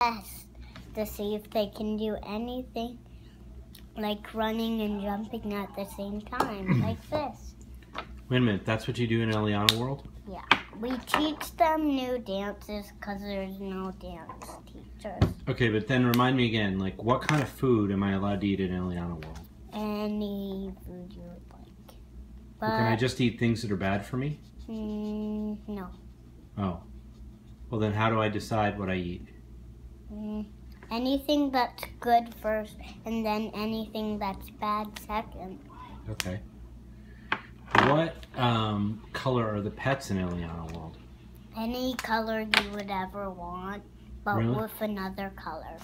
test to see if they can do anything like running and jumping at the same time, like this. Wait a minute, that's what you do in Eliana World? Yeah. We teach them new dances because there's no dance teachers. Okay, but then remind me again, like what kind of food am I allowed to eat in Eliana World? Any food you would like. Or can I just eat things that are bad for me? mm, no. Oh. Well, then how do I decide what I eat? Mm, anything that's good first, and then anything that's bad second. Okay. What um, color are the pets in Eliana World? Any color you would ever want, but Really? with another color.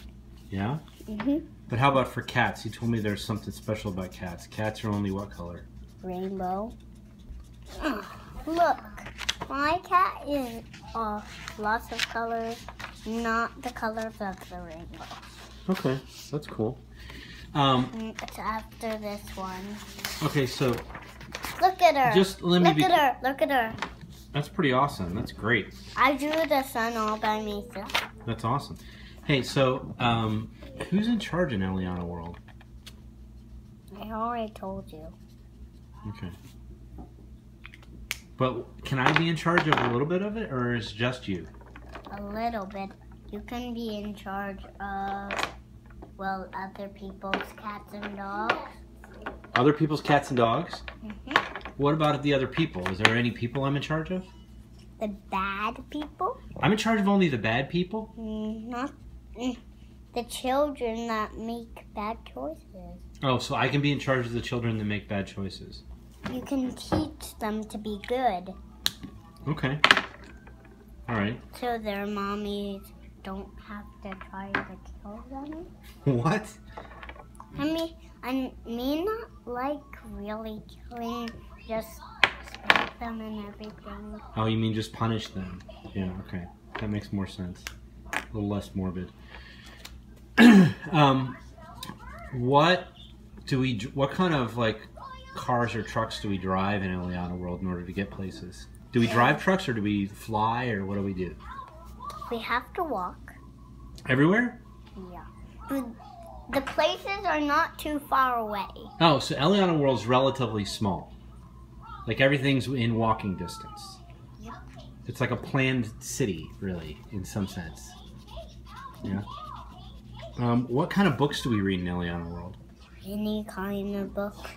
Yeah? hmm But how about for cats? You told me there's something special about cats. Cats are only what color? Rainbow. Look, my cat is uh, lots of colors, not the colors of the rainbow. Okay, that's cool. Um, Mm, It's after this one. okay, so Look at her. just let me Look be. at her. Look at her. That's pretty awesome. That's great. I drew the sun all by myself. That's awesome. Hey, so um, who's in charge in Eliana World? I already told you. Okay. But can I be in charge of a little bit of it, or is it just you? A little bit. You can be in charge of, well, other people's cats and dogs. Other people's cats and dogs? Mhm. What about the other people? Is there any people I'm in charge of? The bad people, I'm in charge of only the bad people? mm, not mm, the children that make bad choices. Oh, so I can be in charge of the children that make bad choices. You can teach them to be good, Okay. All right. so their mommies don't have to try to kill them. What? I mean, I mean not like really killing, just spank them and everything. Oh, you mean just punish them? Yeah, okay. That makes more sense. A little less morbid. um, what do we? What kind of like cars or trucks do we drive in Eliana World in order to get places? Do we drive trucks or do we fly or what do we do? We have to walk. Everywhere? Yeah. The, the places are not too far away. Oh, so Eliana World's relatively small. Like everything's in walking distance. Yeah. It's like a planned city, really, in some sense. Yeah. Um, what kind of books do we read in Eliana World? Any kind of book.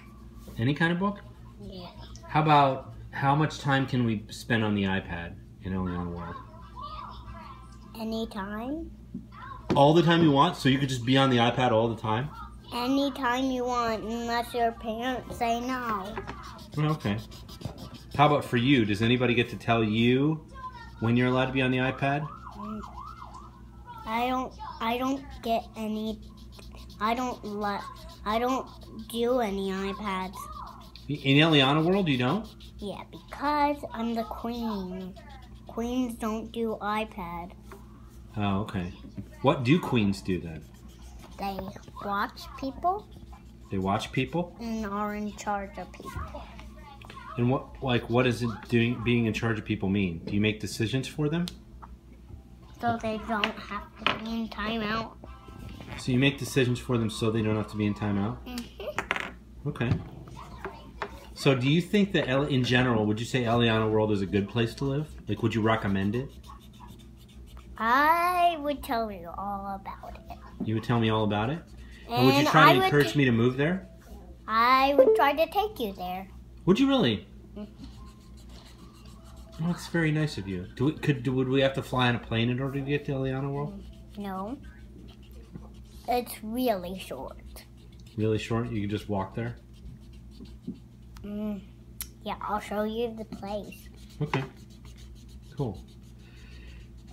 Any kind of book? Yeah. How about how much time can we spend on the iPad in Eliana World? Anytime. All the time you want, so you could just be on the iPad all the time? Anytime you want, unless your parents say no. Okay. How about for you? Does anybody get to tell you when you're allowed to be on the iPad? Mm. I don't. I don't get any. I don't let. I don't do any iPads. In Eliana World, you don't? Yeah, because I'm the queen. Queens don't do iPad. Oh, okay. What do queens do then? They watch people They watch people? and are in charge of people. And what like what does it doing being in charge of people mean? Do you make decisions for them? So they don't have to be in timeout. So you make decisions for them so they don't have to be in timeout? hmm Okay. So do you think that in general, would you say Eliana World is a good place to live? Like would you recommend it? I would tell you all about it. You would tell me all about it? And would you try to would encourage me to move there? I would try to take you there. Would you really? Mhm. Oh, that's very nice of you. Do we, could do, would we have to fly on a plane in order to get to Eliana World? No. It's really short. Really short. You could just walk there. Mm. Yeah, I'll show you the place. Okay. Cool.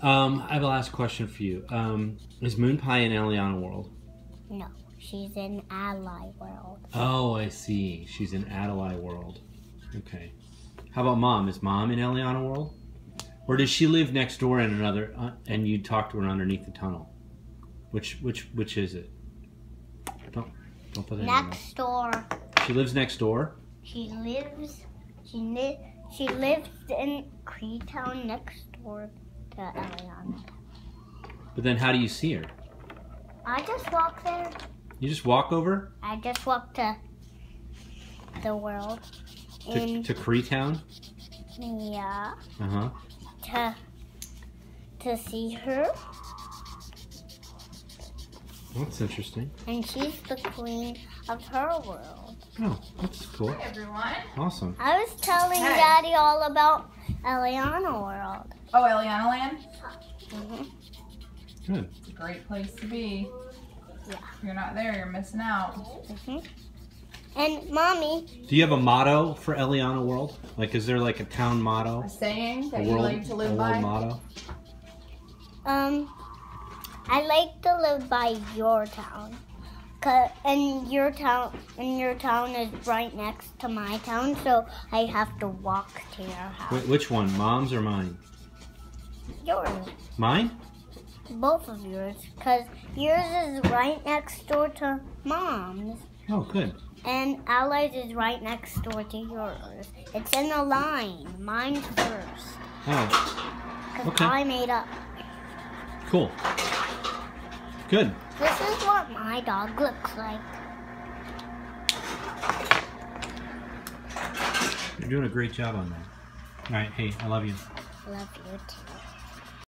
Um, I have a last question for you. Um, is Moon Pie in Eliana World? No, she's in Ally World. Oh, I see. She's in Adelaide World. Okay. How about Mom? Is Mom in Eliana World? Or does she live next door in another? Uh, and you talk to her underneath the tunnel. Which which which is it? Don't don't put that. Next door, She lives next door. She lives. She li- She lives in Creetown next door to Eliana. But then how do you see her? I just walk there. You just walk over I just walk to the world. to, to Koreatown? yeah, Uh huh. to to see her. That's interesting. And she's the queen of her world. Oh, that's cool. Hi, everyone. Awesome. I was telling Hey. Daddy all about Eliana World. Oh, Eliana Land. hmm Good. It's a great place to be. Yeah. If you're not there, you're missing out. Mm -hmm. And mommy, Do you have a motto for Eliana World? Like, is there like a town motto? A saying that A you like to live a live world by. motto? um, I like to live by your town. And your town, and your town is right next to my town, so I have to walk to your house. Wh- which one, mom's or mine? Yours, Mine? both of yours, because yours is right next door to mom's. Oh, good. And Allies is right next door to yours. It's in a line. Mine's first. Oh, Because Okay. I made up. cool. Good. This is what my dog looks like. You're doing a great job on that. All right. Hey, I love you. Love you too.